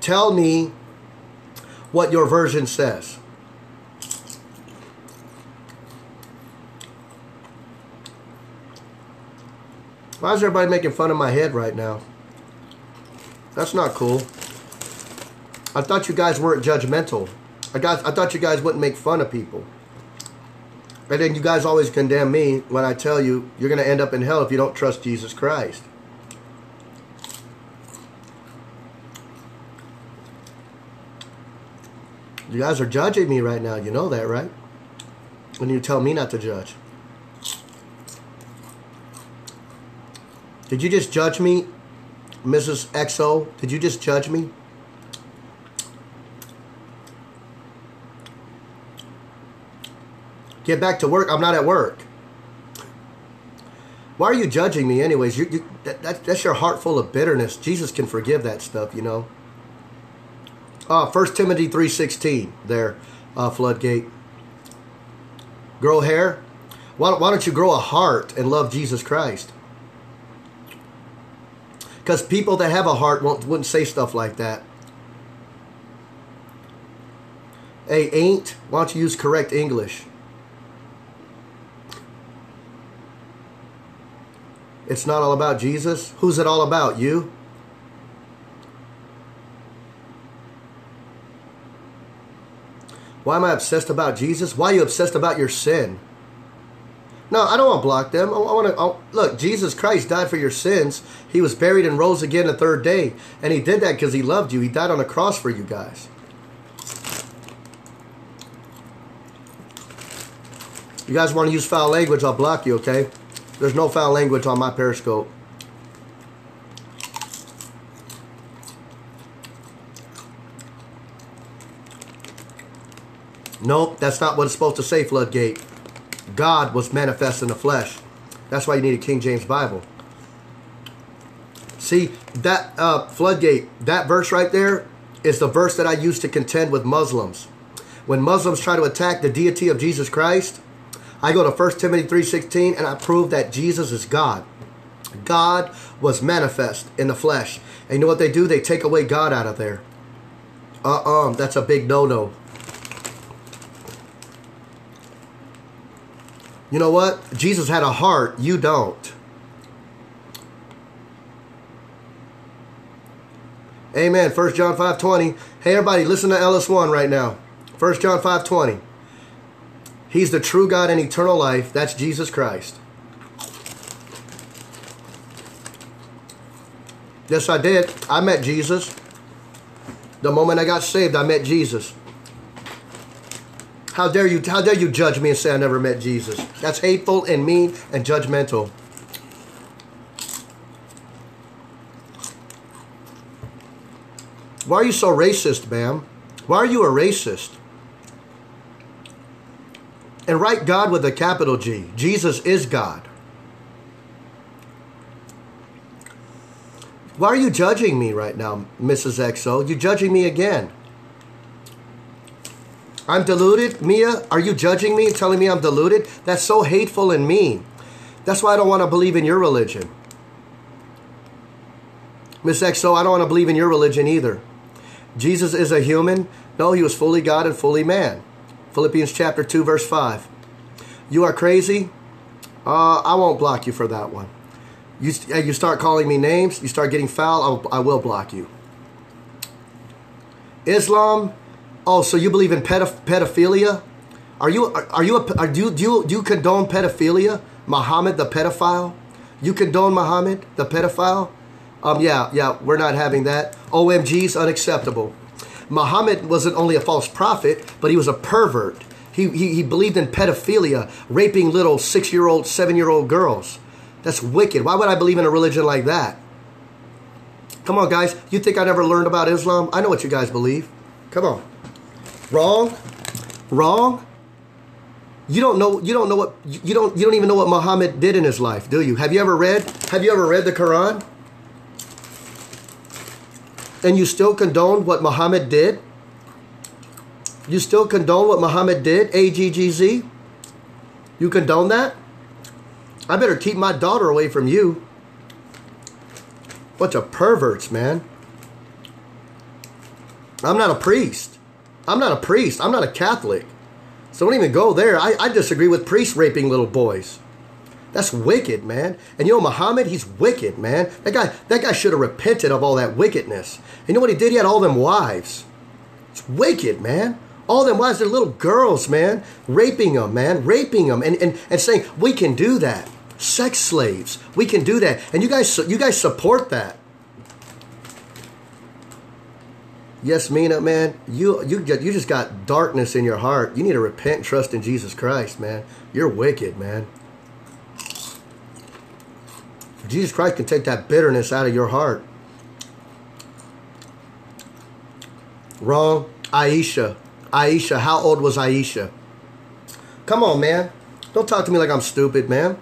tell me what your version says. Why is everybody making fun of my head right now? That's not cool. I thought you guys weren't judgmental. I got I thought you guys wouldn't make fun of people. And then you guys always condemn me when I tell you you're going to end up in hell if you don't trust Jesus Christ. You guys are judging me right now. You know that, right? When you tell me not to judge. Did you just judge me, Mrs. XO? Did you just judge me? Get back to work. I'm not at work. Why are you judging me, anyways? You, you, that, that, that's your heart full of bitterness. Jesus can forgive that stuff, you know. Uh, 1 Timothy 3.16 there, uh, Floodgate. Grow hair? Why, why don't you grow a heart and love Jesus Christ? Because people that have a heart won't, wouldn't say stuff like that. Hey, ain't, why don't you use correct English? It's not all about Jesus. Who's it all about? You? Why am I obsessed about Jesus? Why are you obsessed about your sin? No, I don't want to block them. I, want to look. Jesus Christ died for your sins. He was buried and rose again the third day, and he did that because he loved you. He died on the cross for you guys. You guys want to use foul language? I'll block you. Okay. There's no foul language on my Periscope. Nope, that's not what it's supposed to say, Floodgate. God was manifest in the flesh. That's why you need a King James Bible. See, that uh, Floodgate, that verse right there is the verse that I use to contend with Muslims. When Muslims try to attack the deity of Jesus Christ, I go to 1 Timothy 3.16 and I prove that Jesus is God. God was manifest in the flesh. And you know what they do? They take away God out of there. Uh-uh, that's a big no-no. You know what? Jesus had a heart. You don't. Amen. 1 John 5.20. Hey, everybody, listen to LS1 right now. 1 John 5.20. He's the true God and eternal life. That's Jesus Christ. Yes, I did. I met Jesus. The moment I got saved, I met Jesus. How dare you how dare you judge me and say I never met Jesus? That's hateful and mean and judgmental. Why are you so racist, ma'am? Why are you a racist? And write God with a capital G. Jesus is God. Why are you judging me right now, Mrs. XO? You're judging me again. I'm deluded? Mia, are you judging me and telling me I'm deluded? That's so hateful and mean. That's why I don't want to believe in your religion. Miss XO, I don't want to believe in your religion either. Jesus is a human? No, he was fully God and fully man. Philippians chapter 2, verse 5. You are crazy? Uh, I won't block you for that one. You, you start calling me names, you start getting foul, I'll, I will block you. Islam, Oh, so you believe in pedoph- pedophilia? Are you are, are you a, are, do you, do you do you condone pedophilia? Muhammad the pedophile? You condone Muhammad the pedophile? Um, yeah, yeah, we're not having that. OMG's unacceptable. Muhammad wasn't only a false prophet, but he was a pervert. He, he, he believed in pedophilia, raping little six year old, seven year old girls. That's wicked. Why would I believe in a religion like that? Come on, guys. You think I never learned about Islam? I know what you guys believe. Come on. Wrong? Wrong? You don't know you don't know what you don't you don't even know what Muhammad did in his life, do you? Have you ever read have you ever read the Quran? And you still condone what Muhammad did? You still condone what Muhammad did? AGGZ? You condone that? I better keep my daughter away from you. Bunch of perverts, man. I'm not a priest. I'm not a priest. I'm not a Catholic. So don't even go there. I, I disagree with priests raping little boys. That's wicked, man. And you know Muhammad, he's wicked, man. That guy, that guy should have repented of all that wickedness. And you know what he did? He had all them wives. It's wicked, man. All them wives, they're little girls, man. Raping them, man. Raping them and, and, and saying, we can do that. Sex slaves. We can do that. And you guys you guys support that. Yes, Mina, man, you you you just got darkness in your heart. You need to repent and trust in Jesus Christ, man. You're wicked, man. Jesus Christ can take that bitterness out of your heart. Wrong. Aisha. Aisha. How old was Aisha? Come on, man. Don't talk to me like I'm stupid, man.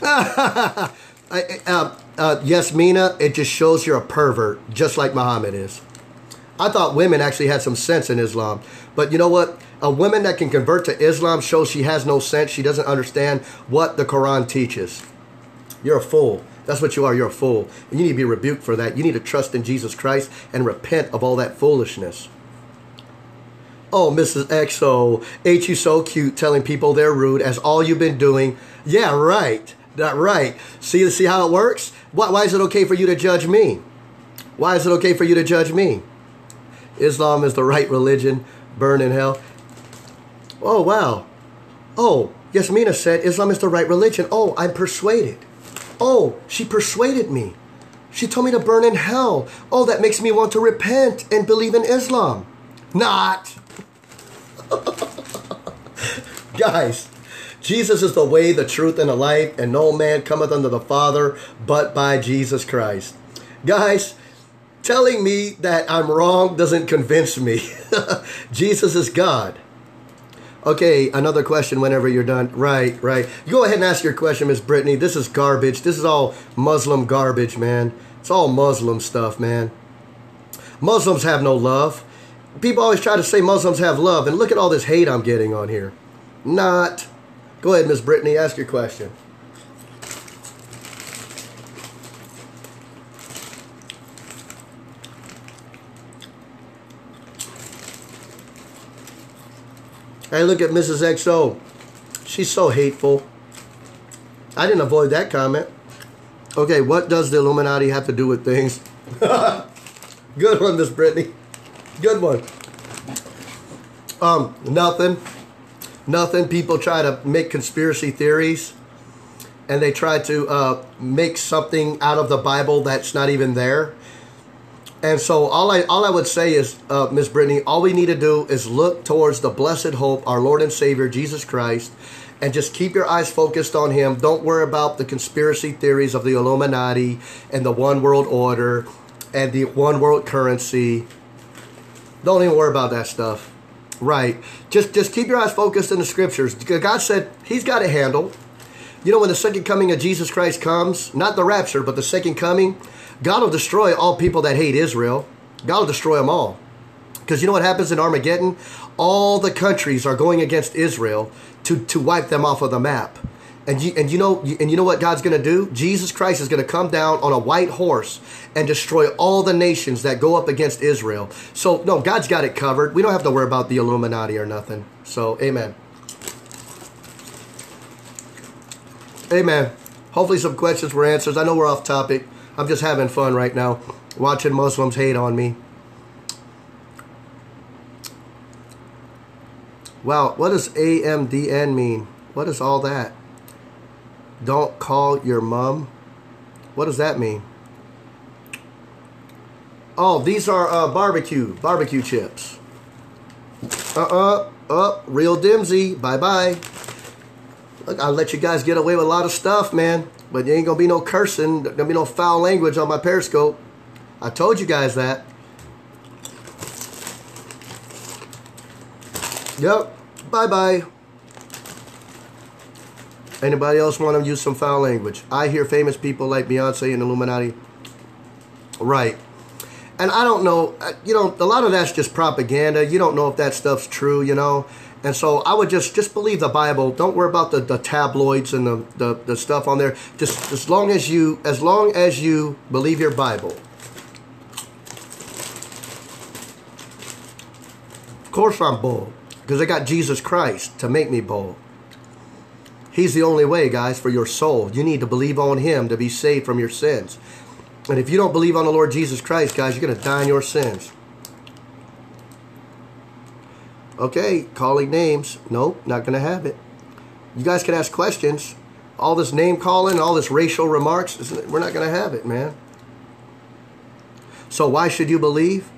I, uh, uh, yes, Mina, it just shows you're a pervert, just like Muhammad is. I thought women actually had some sense in Islam. But you know what? A woman that can convert to Islam shows she has no sense. She doesn't understand what the Quran teaches. You're a fool. That's what you are. You're a fool. And you need to be rebuked for that. You need to trust in Jesus Christ and repent of all that foolishness. Oh, Mrs. XO, ain't you so cute telling people they're rude as all you've been doing? Yeah, right. That right. See, see how it works? Why, why is it okay for you to judge me? Why is it okay for you to judge me? Islam is the right religion. Burn in hell. Oh, wow. Oh, Yasmina said Islam is the right religion. Oh, I'm persuaded. Oh, she persuaded me. She told me to burn in hell. Oh, that makes me want to repent and believe in Islam. Not. Guys, Jesus is the way, the truth, and the life, and no man cometh unto the Father but by Jesus Christ. Guys, telling me that I'm wrong doesn't convince me. Jesus is God. Okay, another question whenever you're done. Right, right. Go ahead and ask your question, Miss Brittany. This is garbage. This is all Muslim garbage, man. It's all Muslim stuff, man. Muslims have no love. People always try to say Muslims have love, and look at all this hate I'm getting on here. Not. Go ahead, Miss Brittany, ask your question. Hey, look at Mrs. XO. She's so hateful. I didn't avoid that comment. Okay, what does the Illuminati have to do with things? Good one, Miss Brittany. Good one. Um, nothing nothing. People try to make conspiracy theories and they try to uh, make something out of the Bible that's not even there. And so all I all I would say is, uh, Miss Brittany, all we need to do is look towards the blessed hope, our Lord and Savior Jesus Christ, and just keep your eyes focused on Him. Don't worry about the conspiracy theories of the Illuminati and the one world order and the one world currency. Don't even worry about that stuff. Right. Just just keep your eyes focused in the scriptures. God said He's got it handled. You know, when the second coming of Jesus Christ comes, not the rapture, but the second coming, God will destroy all people that hate Israel. God will destroy them all. Because you know what happens in Armageddon? All the countries are going against Israel to, to wipe them off of the map. And you, and you know and you know what God's going to do? Jesus Christ is going to come down on a white horse and destroy all the nations that go up against Israel. So no, God's got it covered. We don't have to worry about the Illuminati or nothing. So amen. Amen. Hopefully, some questions were answered. I know we're off topic. I'm just having fun right now, watching Muslims hate on me. Wow, what does AMDN mean? What is all that? Don't call your mom. What does that mean? Oh, these are uh, barbecue, barbecue chips. Uh-uh, uh, real dimsy, bye-bye. Look, I'll let you guys get away with a lot of stuff, man. But there ain't gonna be no cursing, there'll be no foul language on my Periscope. I told you guys that. Yep, bye-bye. Anybody else want to use some foul language? I hear famous people like Beyonce and Illuminati. Right. And I don't know, uh, you know, a lot of that's just propaganda. You don't know if that stuff's true, you know. And so I would just just believe the Bible. Don't worry about the, the tabloids and the, the, the stuff on there. Just as long as you as long as you believe your Bible. Of course I'm bold. Because I got Jesus Christ to make me bold. He's the only way, guys, for your soul. You need to believe on Him to be saved from your sins. And if you don't believe on the Lord Jesus Christ, guys, you're going to die in your sins. Okay, calling names. Nope, not going to have it. You guys can ask questions. All this name calling, all this racial remarks, we're not going to have it, man. So why should you believe?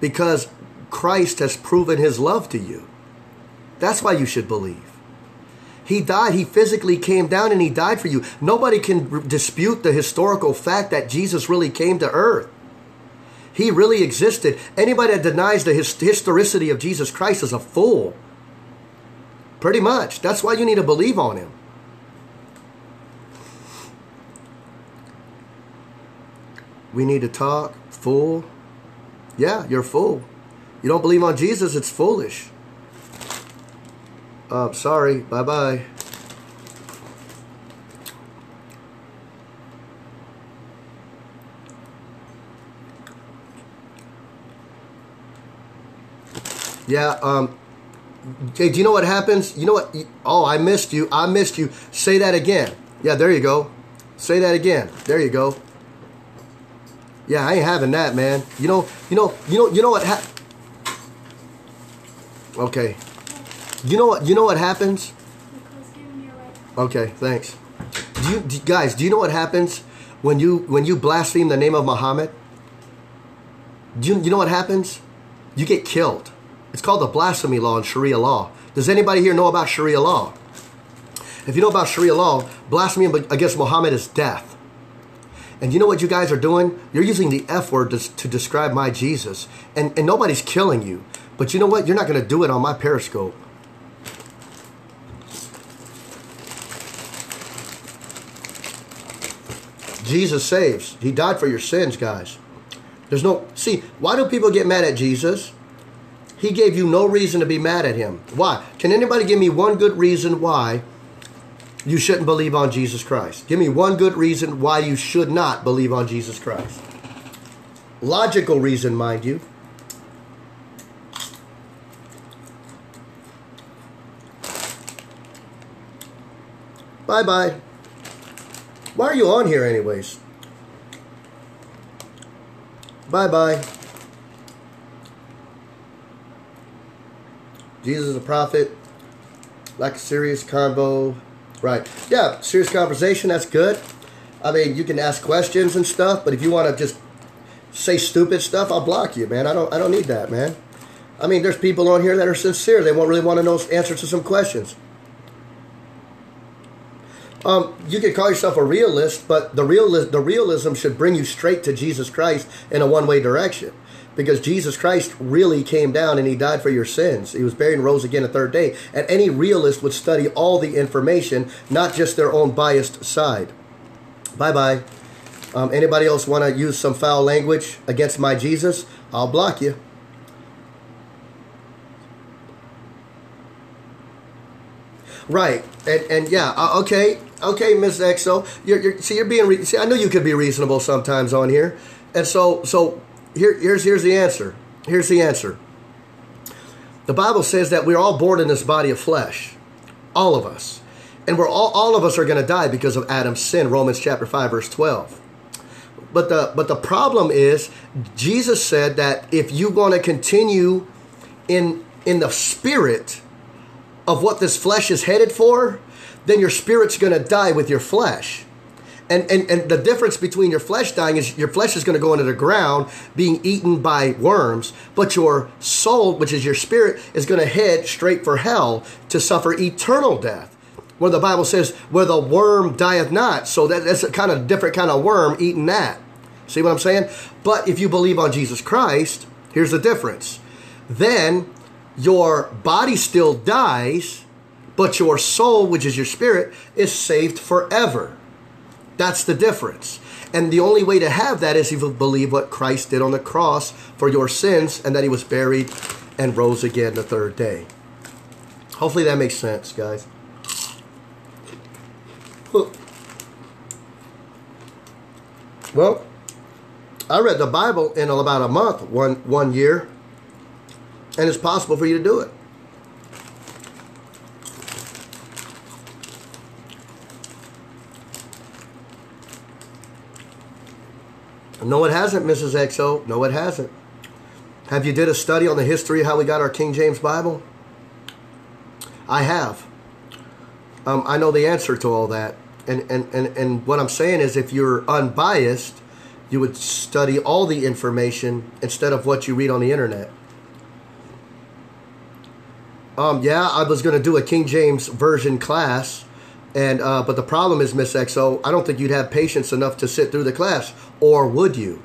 Because Christ has proven his love to you. That's why you should believe. He died. He physically came down and he died for you. Nobody can dispute the historical fact that Jesus really came to earth. He really existed. Anybody that denies the historicity of Jesus Christ is a fool. Pretty much. That's why you need to believe on him. We need to talk. Fool. Yeah, you're fool. You don't believe on Jesus, it's foolish. Uh, sorry. Bye bye. Yeah. Um. Hey, do you know what happens? You know what? Oh, I missed you. I missed you. Say that again. Yeah, there you go. Say that again. There you go. Yeah, I ain't having that, man. You know, you know, you know, you know what? Ha- okay. You know what? You know what happens? Okay, thanks. Do you do, guys? Do you know what happens when you when you blaspheme the name of Muhammad? Do you, you know what happens? You get killed. It's called the blasphemy law in Sharia law. Does anybody here know about Sharia law? If you know about Sharia law, blasphemy against Muhammad is death. And you know what you guys are doing? You're using the F word to, to describe my Jesus. And, and nobody's killing you. But you know what? You're not going to do it on my Periscope. Jesus saves. He died for your sins, guys. There's no, see, why do people get mad at Jesus? He gave you no reason to be mad at him. Why? Can anybody give me one good reason why you shouldn't believe on Jesus Christ? Give me one good reason why you should not believe on Jesus Christ. Logical reason, mind you. Bye bye. Why are you on here, anyways? Bye bye. Jesus is a prophet. Like a serious convo. Right. Yeah, serious conversation. That's good. I mean, you can ask questions and stuff, but if you want to just say stupid stuff, I'll block you, man. I don't. I don't need that, man. I mean, there's people on here that are sincere. They won't really want to know answers to some questions. Um, you could call yourself a realist, but the real the realism should bring you straight to Jesus Christ in a one way direction, because Jesus Christ really came down and he died for your sins. He was buried and rose again a third day. And any realist would study all the information, not just their own biased side. Bye bye. Um, anybody else want to use some foul language against my Jesus? I'll block you. Right, and and yeah, uh, okay, okay, Miss XO, you're, you're see you're being re- see I know you could be reasonable sometimes on here, and so so here here's here's the answer. Here's the answer. The Bible says that we're all born in this body of flesh, all of us, And we're all, all of us are going to die because of Adam's sin, Romans chapter 5, verse 12. But the but the problem is Jesus said that if you want to continue in in the spirit of what this flesh is headed for, then your spirit's going to die with your flesh. And, and, and the difference between your flesh dying is your flesh is going to go into the ground being eaten by worms, but your soul, which is your spirit, is going to head straight for hell to suffer eternal death. Where the Bible says, where the worm dieth not. So that, that's a kind of different kind of worm eating that. See what I'm saying? But if you believe on Jesus Christ, here's the difference. Then your body still dies, but your soul, which is your spirit, is saved forever. That's the difference. And the only way to have that is if you believe what Christ did on the cross for your sins and that he was buried and rose again the third day. Hopefully that makes sense, guys. Well, I read the Bible in about a month, one one year, and it's possible for you to do it. No, it hasn't, Mrs. XO. No, it hasn't. Have you did a study on the history of how we got our King James Bible? I have. Um, I know the answer to all that. And, and, and, and what I'm saying is if you're unbiased, you would study all the information instead of what you read on the internet. Um, yeah, I was going to do a King James version class, and uh, but the problem is, Miss XO, I don't think you'd have patience enough to sit through the class, or would you?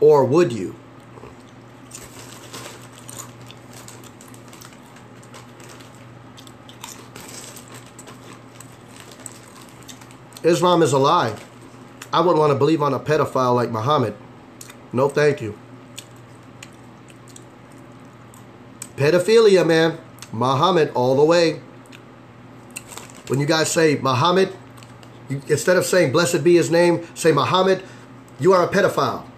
Or would you? Islam is a lie. I wouldn't want to believe on a pedophile like Muhammad. No, thank you. Pedophilia, man. Muhammad all the way. When you guys say Muhammad, you, instead of saying blessed be his name, say Muhammad, you are a pedophile.